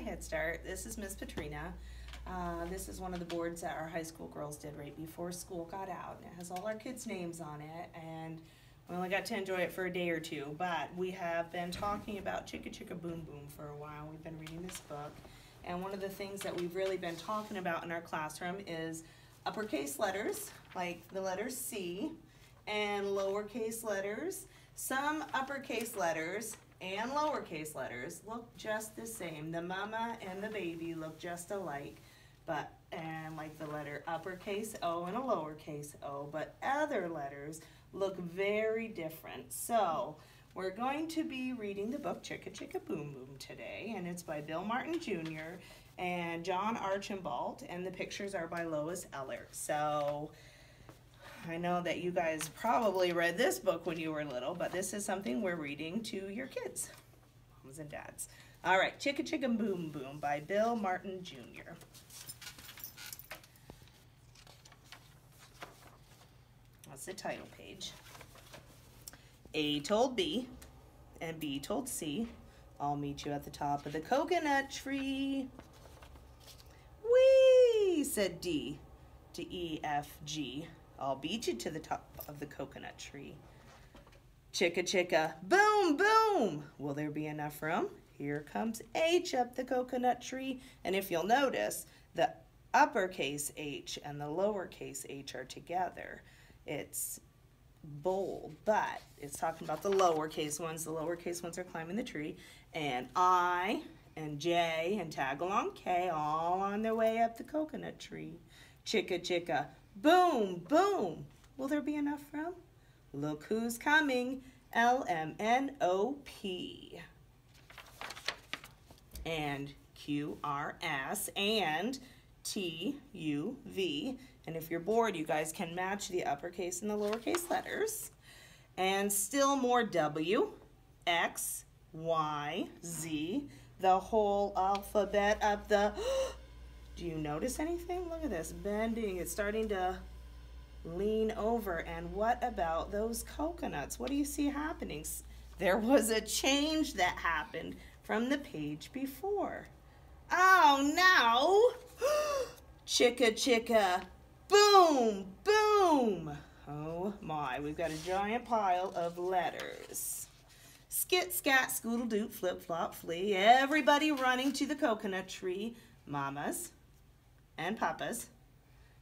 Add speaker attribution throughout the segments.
Speaker 1: Head Start. This is Miss Patrina. Uh, this is one of the boards that our high school girls did right before school got out. And it has all our kids' names on it, and we only got to enjoy it for a day or two. But we have been talking about Chicka Chicka Boom Boom for a while. We've been reading this book, and one of the things that we've really been talking about in our classroom is uppercase letters, like the letter C, and lowercase letters. Some uppercase letters and lowercase letters look just the same. The mama and the baby look just alike, but and like the letter uppercase O and a lowercase o, but other letters look very different. So we're going to be reading the book Chicka Chicka Boom Boom today, and it's by Bill Martin Jr. and John Archambault, and the pictures are by Lois Ehlert. So I know that you guys probably read this book when you were little, but this is something we're reading to your kids, moms and dads. All right, Chicka Chicka Boom Boom by Bill Martin Jr. That's the title page. A told B, and B told C, I'll meet you at the top of the coconut tree. Whee, said D to E, F, G. I'll beat you to the top of the coconut tree. Chicka chicka, boom, boom. Will there be enough room? Here comes H up the coconut tree. And if you'll notice, the uppercase H and the lowercase h are together. It's bold, but it's talking about the lowercase ones. The lowercase ones are climbing the tree. And I and J and tag along K all on their way up the coconut tree. Chicka chicka, Boom, boom. Will there be enough room? Look who's coming. L-M-N-O-P. And Q-R-S and T-U-V. And if you're bored, you guys can match the uppercase and the lowercase letters. And still more W, X, Y, Z. The whole alphabet of the Do you notice anything? Look at this, bending. It's starting to lean over. And what about those coconuts? What do you see happening? There was a change that happened from the page before. Oh, no. chicka, chicka. Boom, boom. Oh, my. We've got a giant pile of letters. Skit, scat, scoodle, doot, flip, flop, flea. Everybody running to the coconut tree. Mamas, and papas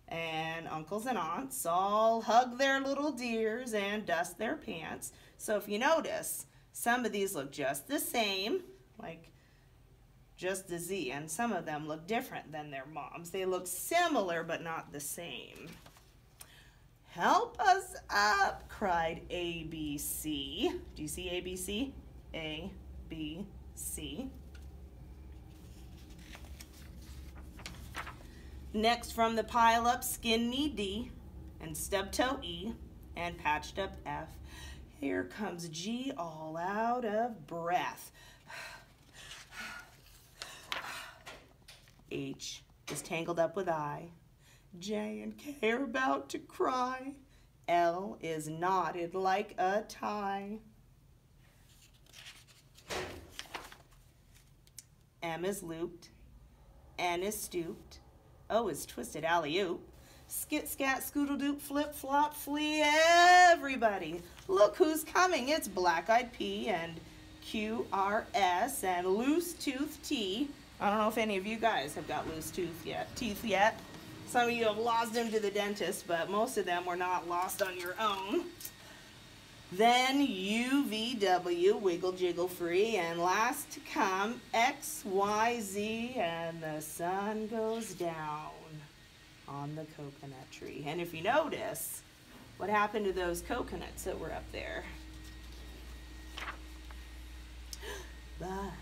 Speaker 1: and uncles and aunts all hug their little dears and dust their pants. So if you notice, some of these look just the same, like just the Z, and some of them look different than their moms. They look similar, but not the same. Help us up, cried ABC. Do you see ABC? A, B, C. Next from the pile up, skin knee D and stub toe E and patched up F. Here comes G all out of breath. H is tangled up with I. J and K are about to cry. L is knotted like a tie. M is looped. N is stooped. Oh, is twisted alley-oop. Skit, scat, scoodle doop, flip, flop, flee, everybody. Look who's coming. It's Black-Eyed P and QRS and Loose Tooth T. I don't know if any of you guys have got loose tooth yet, teeth yet. Some of you have lost them to the dentist, but most of them were not lost on your own. Then UVW, wiggle jiggle free, and last to come XYZ, and the sun goes down on the coconut tree. And if you notice, what happened to those coconuts that were up there? But,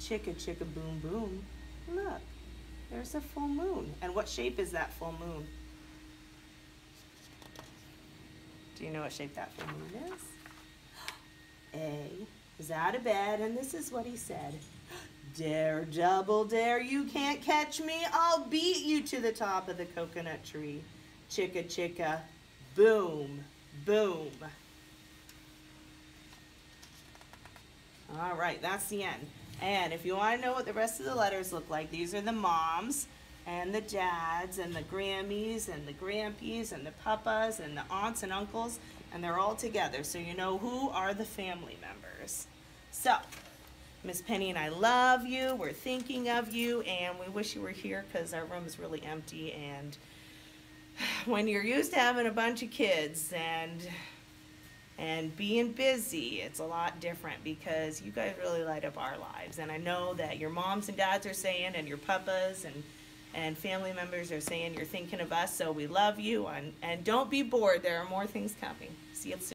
Speaker 1: chicka chicka boom boom, look, there's a full moon. And what shape is that full moon? Do you know what shape that full is? A is out of bed, and this is what he said. Dare, double dare, you can't catch me. I'll beat you to the top of the coconut tree. Chicka, chicka, boom, boom. All right, that's the end. And if you want to know what the rest of the letters look like, these are the moms and the dads and the Grammys and the Grampies and the papas and the aunts and uncles, and they're all together. So you know who are the family members. So, Miss Penny and I love you. We're thinking of you, and we wish you were here because our room is really empty. And when you're used to having a bunch of kids and and being busy, it's a lot different because you guys really light up our lives. And I know that your moms and dads are saying, and your papas and and family members are saying you're thinking of us. So we love you, and and don't be bored. There are more things coming. See you soon.